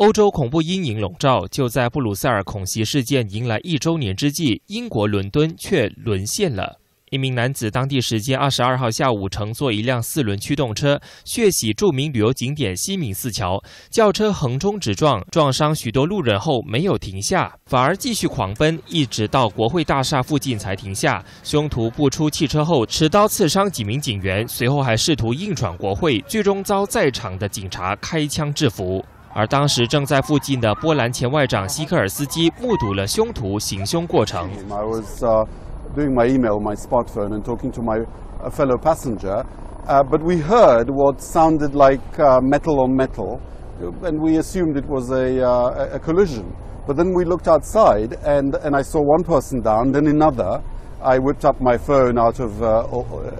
欧洲恐怖阴影笼罩，就在布鲁塞尔恐袭事件迎来一周年之际，英国伦敦却沦陷了。一名男子当地时间二十二号下午乘坐一辆四轮驱动车血洗著名旅游景点西敏寺桥，轿车横冲直撞，撞伤许多路人后没有停下，反而继续狂奔，一直到国会大厦附近才停下。凶徒步出汽车后，持刀刺伤几名警员，随后还试图硬闯国会，最终遭在场的警察开枪制服。而当时正在附近的波兰前外长希克尔斯基目睹了凶徒行凶过程。I was uh, doing my email, my smartphone, and talking to my uh, fellow passenger, uh, but we heard what sounded like uh, metal on metal, and we assumed it was a, uh, a collision. But then we looked outside, and, and I saw one person down, then another. I whipped up my phone out of uh,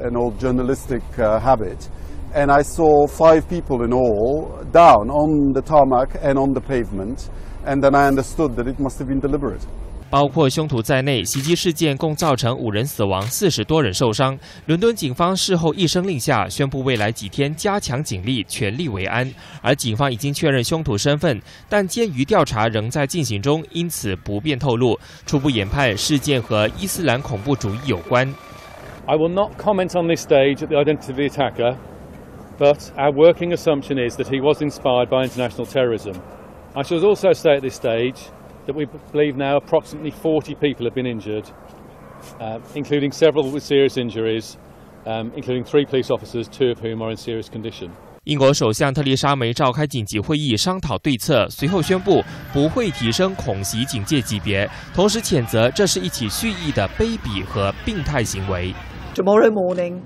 an old journalistic habit And I saw five people in all down on the tarmac and on the pavement, and then I understood that it must have been deliberate. 包括凶徒在内，袭击事件共造成五人死亡、四十多人受伤。伦敦警方事后一声令下，宣布未来几天加强警力，全力维安。而警方已经确认凶徒身份，但鉴于调查仍在进行中，因此不便透露。初步研判事件和伊斯兰恐怖主义有关。I will not comment on this stage the identity of the attacker. but our working assumption is that he was inspired by international terrorism. I should also say at this stage that we believe now approximately 40 people have been injured, uh, including several with serious injuries, um, including three police officers, two of whom are in serious condition. 英国首相特丽莎梅召开紧急会议商讨对策，随后宣布不会提升恐袭警戒级别，同时谴责这是一起蓄意的卑鄙和病态行为。Tomorrow morning,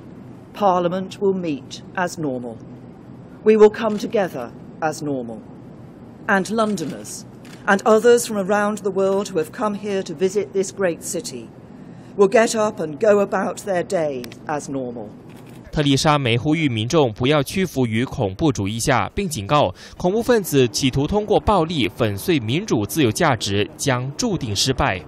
Parliament will meet as normal. We will come together as normal. And Londoners and others from around the world who have come here to visit this great city will get up and go about their day as normal. 特丽莎梅呼吁民众不要屈服于恐怖主义下，并警告恐怖分子企图通过暴力粉碎民主自由价值将注定失败。